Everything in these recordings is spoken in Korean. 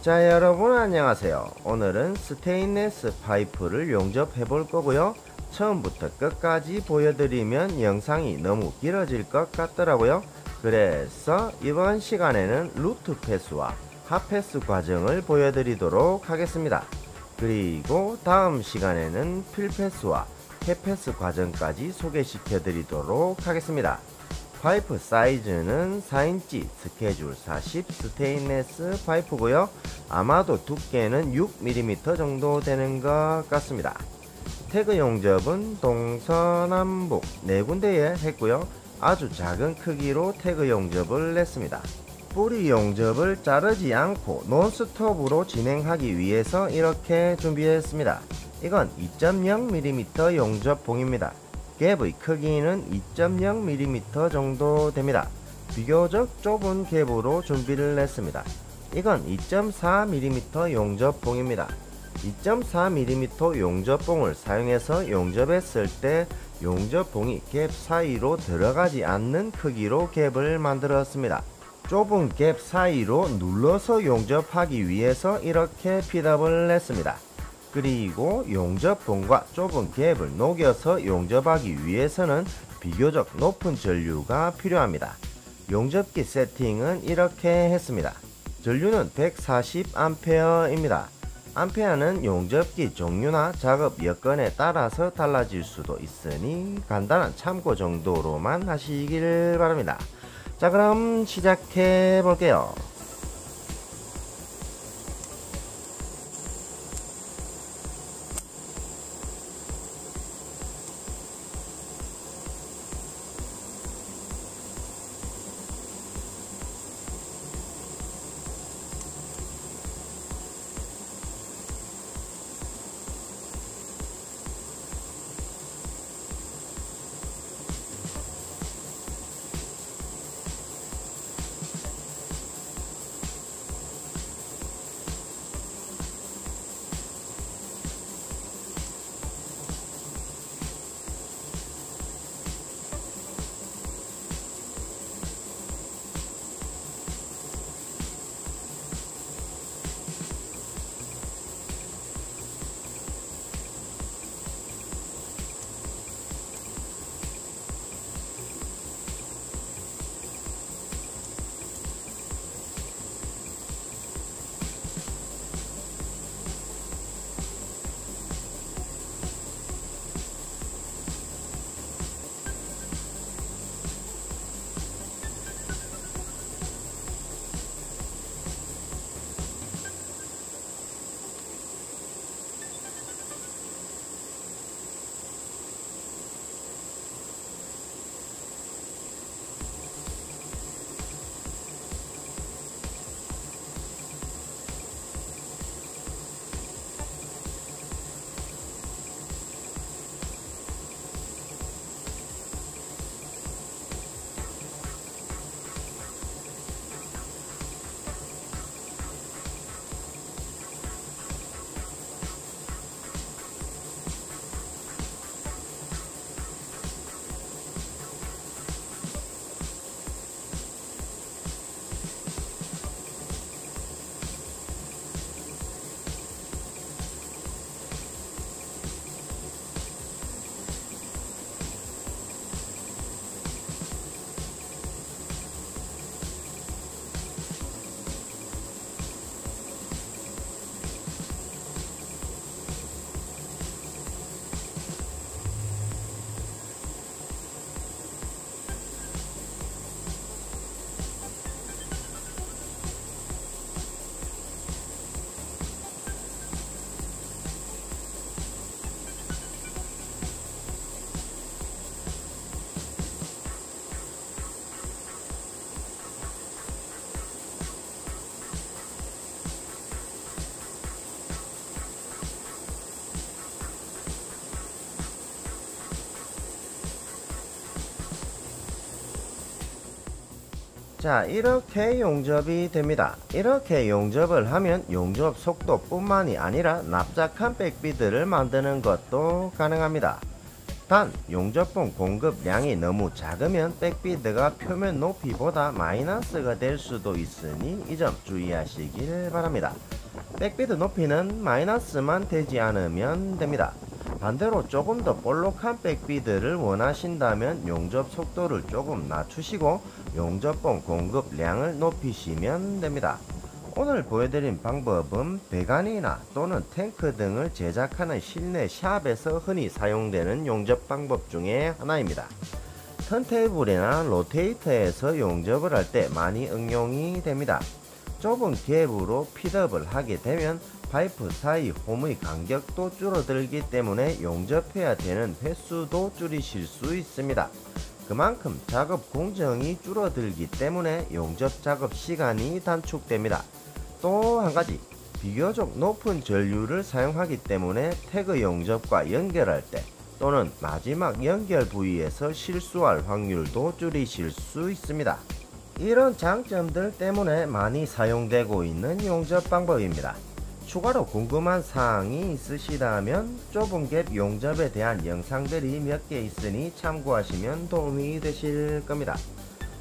자 여러분 안녕하세요. 오늘은 스테인레스 파이프를 용접해 볼 거고요. 처음부터 끝까지 보여드리면 영상이 너무 길어질 것 같더라고요. 그래서 이번 시간에는 root pass와 hot pass 과정을 보여드리도록 하겠습니다. 그리고 다음 시간에는 fill pass와 cap pass 과정까지 소개시켜 드리도록 하겠습니다 파이프 사이즈는 4인치 스케줄 40 스테인레스 파이프고요. 아마도 두께는 6mm 정도 되는 것 같습니다. 태그 용접은 동서남북 네 군데에 했고요. 아주 작은 크기로 태그 용접을 했습니다. 뿌리 용접을 자르지 않고 논스톱으로 진행하기 위해서 이렇게 준비했습니다. 이건 2.0mm 용접봉입니다 갭의 크기는 2.0mm 정도 됩니다. 비교적 좁은 갭으로 준비를 했습니다. 이건 2.4mm 용접봉입니다. 2.4mm 용접봉을 사용해서 용접했을 때 용접봉이 갭 사이로 들어가지 않는 크기로 갭을 만들었습니다. 좁은 갭 사이로 눌러서 용접하기 위해서 이렇게 핏업을 했습니다. 그리고 용접봉과 좁은 갭을 녹여서 용접하기 위해서는 비교적 높은 전류가 필요합니다. 용접기 세팅은 이렇게 했습니다. 전류는 140A입니다. 암페어는 용접기 종류나 작업 여건에 따라서 달라질 수도 있으니 간단한 참고 정도로만 하시길 바랍니다. 자 그럼 시작해 볼게요. 자 이렇게 용접이 됩니다 이렇게 용접을 하면 용접 속도 뿐만이 아니라 납작한 back bead를 만드는 것도 가능합니다 단 용접봉 공급량이 너무 작으면 back bead가 표면 높이보다 마이너스가 될 수도 있으니 이 점 주의하시길 바랍니다. back bead 높이는 마이너스만 되지 않으면 됩니다. 반대로 조금 더 볼록한 back bead를 원하신다면 용접 속도를 조금 낮추시고 용접봉 공급량을 높이시면 됩니다. 오늘 보여드린 방법은 배관이나 또는 탱크 등을 제작하는 실내 샵에서 흔히 사용되는 용접 방법 중에 하나입니다. 턴테이블이나 로테이터에서 용접을 할 때 많이 응용이 됩니다. 좁은 갭으로 핏업을 하게 되면 파이프 사이 홈의 간격도 줄어들기 때문에 용접해야 되는 횟수도 줄이실 수 있습니다. 그만큼 작업 공정이 줄어들기 때문에 용접 작업 시간이 단축됩니다. 또 한 가지 비교적 높은 전류를 사용하기 때문에 태그 용접과 연결할 때 또는 마지막 연결 부위에서 실수할 확률도 줄이실 수 있습니다. 이런 장점들 때문에 많이 사용되고 있는 용접 방법입니다. 추가로 궁금한 사항이 있으시다면 좁은 갭 용접에 대한 영상들이 몇 개 있으니 참고하시면 도움이 되실 겁니다.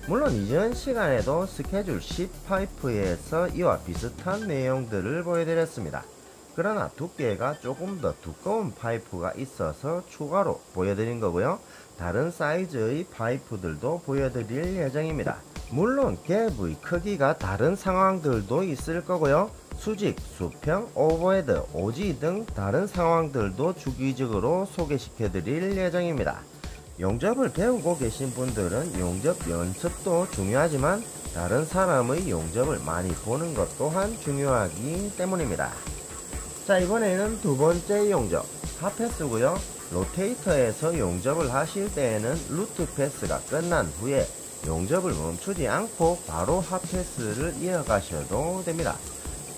물론 이전 시간에도 스케줄 10 파이프에서 이와 비슷한 내용들을 보여드렸습니다. 그러나 두께가 조금 더 두꺼운 파이프가 있어서 추가로 보여드린 거고요. 다른 사이즈의 파이프들도 보여드릴 예정입니다. 물론 갭의 크기가 다른 상황들도 있을 거고요. 수직, 수평, overhead, 5G 등 다른 상황들도 주기적으로 소개시켜 드릴 예정입니다. 용접을 배우고 계신 분들은 용접 연습도 중요하지만 다른 사람의 용접을 많이 보는 것 또한 중요하기 때문입니다. 자 이번에는 두 번째 용접 핫패스고요 로테이터에서 용접을 하실 때에는 루트 패스가 끝난 후에 용접을 멈추지 않고 바로 핫패스를 이어가셔도 됩니다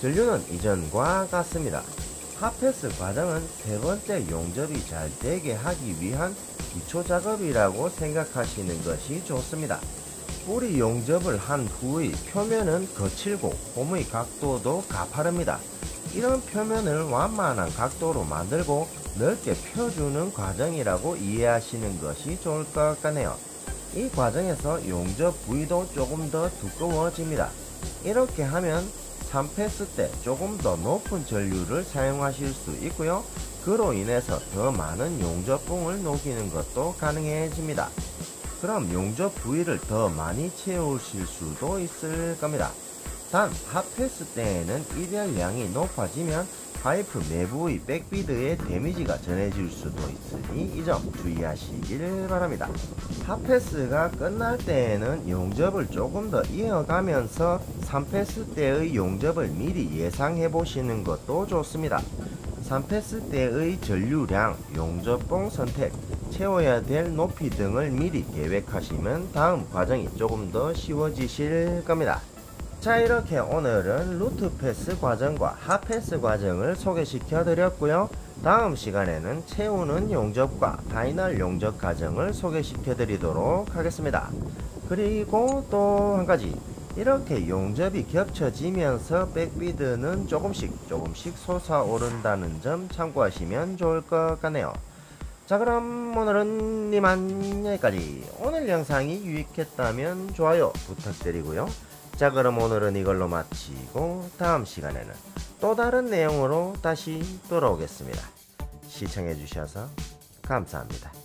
전류는 이전과 같습니다 핫패스 과정은 세 번째 용접이 잘 되게 하기 위한 기초 작업이라고 생각하시는 것이 좋습니다 뿌리 용접을 한 후의 표면은 거칠고 홈의 각도도 가파릅니다 이런 표면을 완만한 각도로 만들고 넓게 펴주는 과정이라고 이해하시는 것이 좋을 것 같네요. 이 과정에서 용접 부위도 조금 더 두꺼워집니다. 이렇게 하면 3패스 때 조금 더 높은 전류를 사용하실 수 있고요. 그로 인해서 더 많은 용접봉을 녹이는 것도 가능해집니다. 그럼 용접 부위를 더 많이 채우실 수도 있을 겁니다. 단 hot pass 때에는 입열량이 높아지면 파이프 내부의 back bead에 데미지가 전해질 수도 있으니 이 점 주의하시길 바랍니다. hot pass가 끝날 때에는 용접을 조금 더 이어가면서 fill pass 때의 용접을 미리 예상해 보시는 것도 좋습니다. fill pass 때의 전류량, 용접봉 선택, 채워야 될 높이 등을 미리 계획하시면 다음 과정이 조금 더 쉬워지실 겁니다. 자 이렇게 오늘은 root pass 과정과 hot pass 과정을 소개시켜 드렸고요. 다음 시간에는 채우는 용접과 final 용접 과정을 소개시켜 드리도록 하겠습니다. 그리고 또 한가지 이렇게 용접이 겹쳐지면서 back bead는 조금씩 조금씩 솟아오른다는 점 참고하시면 좋을 것 같네요. 자 그럼 오늘은 이만 여기까지. 오늘 영상이 유익했다면 좋아요 부탁드리고요 자 그럼 오늘은 이걸로 마치고 다음 시간에는 또 다른 내용으로 다시 돌아오겠습니다. 시청해 주셔서 감사합니다.